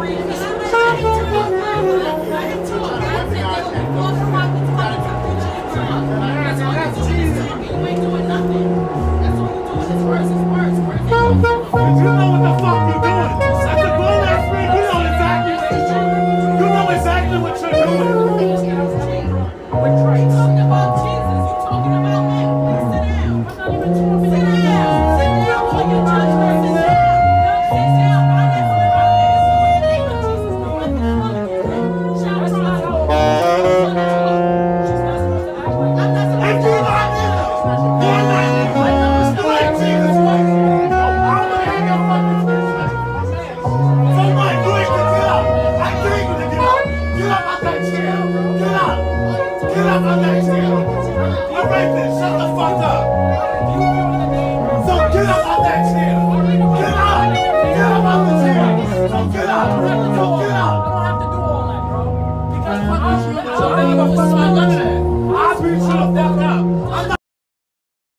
reason. All right, then.